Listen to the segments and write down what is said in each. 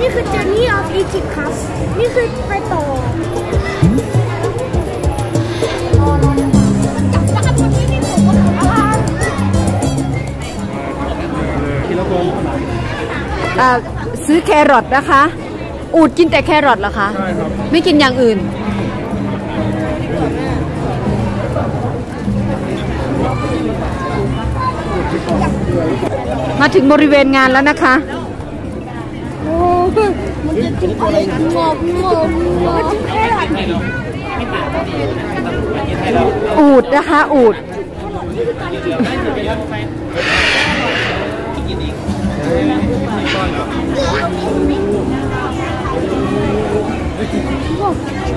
นี่ครับนี่คือ Journey of Egypt ครับ นี่คือไปต่อจับจับคนนี้นี่ผมว่าอะไรทีละวงอ่าซื้อแครอทนะคะ อูดกินแต่แครอทเหรอคะใช่ครับไม่กินอย่างอื่น มาถึงบริเวณงานแล้วนะคะโอ้ มันจะถึงอะไรงอบงอบงแค่หลังอูดนะคะอูด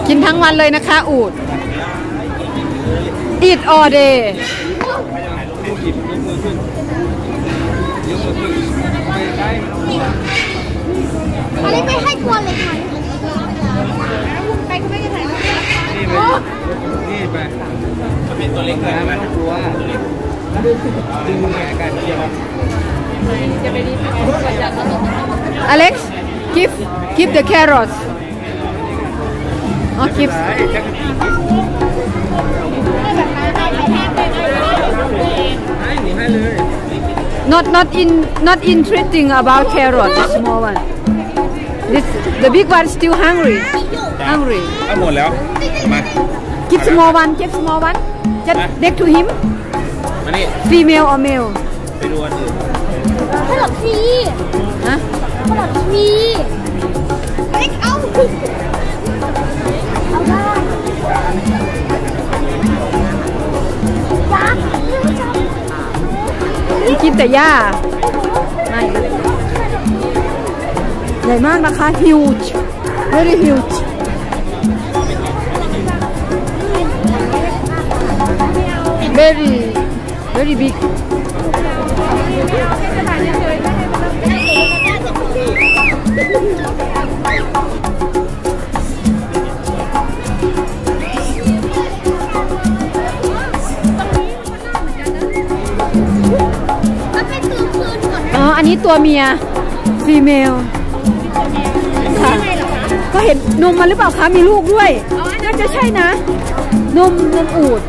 กินทั้งวันเลยนะคะ อูด eat all day Alex give give the carrots อ๋อ give ให้หนีให้เลย not not in not interesting about carrot the small one this the big one still hungry hungry เอาหมดแล้ว มา give small one give small one just next to him มานี่ female or male ไปดูอันอื่นขนมฟรีฮะขนมฟรีเล็กเอาเอาได้กินแต่หญ้าไม่ใหญ่มากนะคะ huge very huge very very big มันเป็นตั วคืนก่อนอ๋ออันนี้ตัวเมีย female ค่ะก็เห็นนมมันหรือเปล่าคะ มีลูกด้วย น่าจะใช่นะ นมนมอูด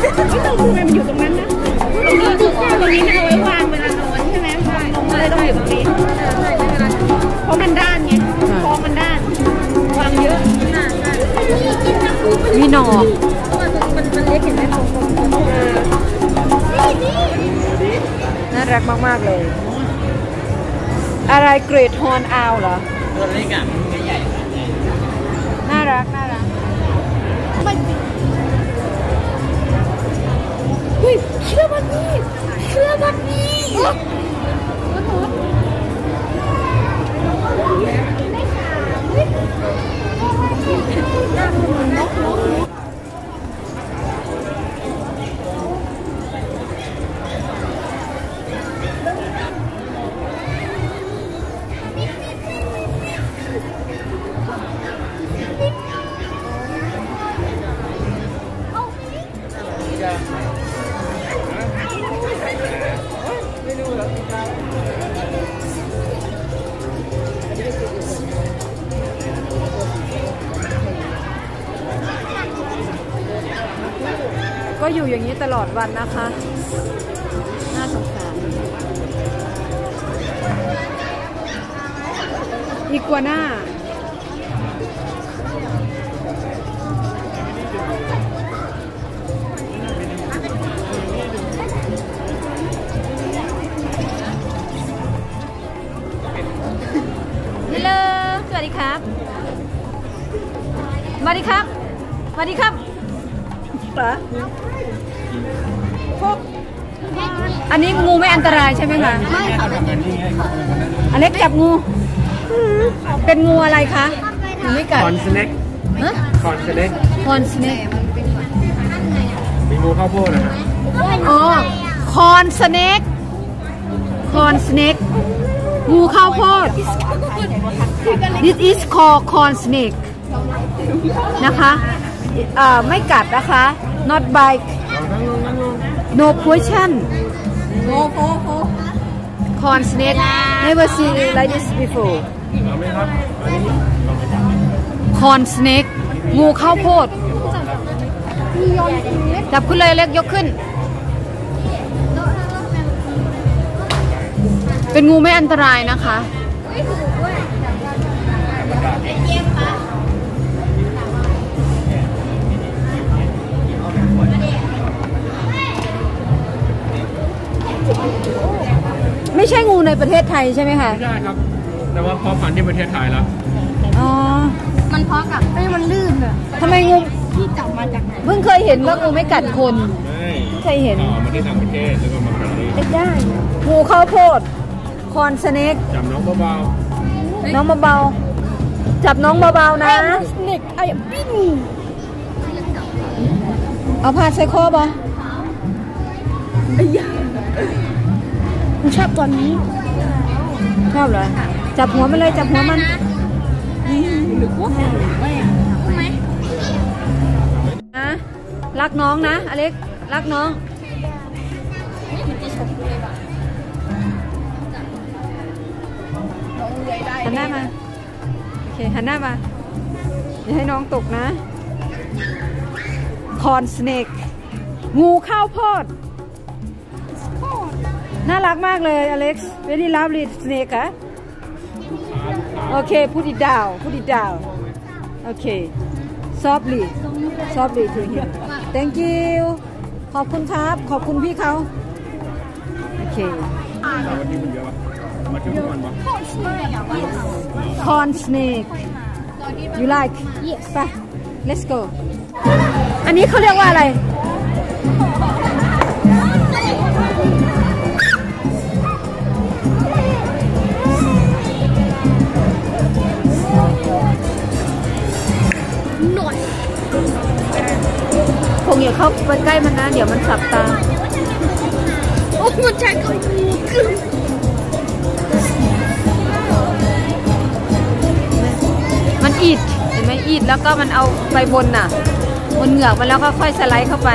ไม่ต้องดูมันอยู่ตรงนั้นนะตรงนี้ดูแค่ตรงนี้มันเอาไว้วางเวลานอนใช่ไหมวางลงมาเลยต้องอยู่ตรงนี้เพราะมันด้านไงคอมันด้าน วางเยอะน่าน่ากินน้ำปูมันมีหนอมันมันเล็กเห็นไหมตรงตรงนี่นี่น่ารักมากๆเลย อะไรเกรดฮอนอาวเหรอตัวเล็กอะมันใหญ่ น่ารัก น่ารัก มันเฮ้ยเชื่ ก็อยู่อย่างนี้ตลอดวันนะคะ น่าสงสาร อีกัวน่า สวัสดีครับสวัสดีครับเหรอพวกอันนี้งูไม่อันตรายใช่ไหมคะ ไม่ค่ะอเล็กจับงู เป็นงูอะไรคะมันไม่กัด corn snake ฮะ corn snake corn snake มีงูข้าวโพดนะครับอ๋อ corn snake corn snake งูข้าวโพด this is called corn snake นะคะเอ่อไม่กัดนะคะ not bite no poison โอ้โหโหค corn snake never see like this before เอาไหมครับอันนี้ corn snake งูข้าวโพดจับขึ้นเลยเล็กยกขึ้น เป็นงูไม่อันตรายนะคะ ไม่ใช่งูในประเทศไทยใช่ไหมคะไม่ได้ครับ แต่ว่าพอพันธุ์ที่ประเทศไทยแล้วอ๋อมันเพาะกับไอ้ยมันลื่นอะทำไมงูที่จับมาจากไหนเพิ่งเคยเห็นว่างูไม่กัดคนไม่เคยเห็นต่อมาที่ต่างประเทศแล้วก็มาแบบนี้ได้งูข้าวโพดคอนสเนกจำน้องเบาน้องเบาๆจับน้องเบาๆนะเน็กไอ้ปิ้นเอาผ้าใส่คอบ่ ผมชอบตัวนี้ ชอบเหรอ จับหัวมันเลยจับหัวมันหรือว่าทำไมนะรักน้องนะ อเล็ก รักน้องนี่มันจะฉกเลยว่ะลงเลยได้หันหน้ามา โอเค หันหน้ามา อย่าให้น้องตกนะ คอนสเนกงูข้าวโพด น่ารักมากเลยอเล็กซ์ very lovely snake อะโอเค put it down put it down โอเค softly softly to him thank you ขอบคุณครับ ขอบคุณพี่เขาโอเคๆแต่วันนี้มันเยอะวะมาเที่ยวทุกวันวะ corn snake you like yes ไป let's go อันนี้เขาเรียกว่าอะไร เข้าไปใกล้มันนะ เดี๋ยวมันสับตา โอ้มันใช่ก็งูกึ่งมันอีดเห็นไหมอีดแล้วก็มันเอาไปบนน่ะ บนเหงือกมันแล้วก็ค่อยสไลด์เข้าไป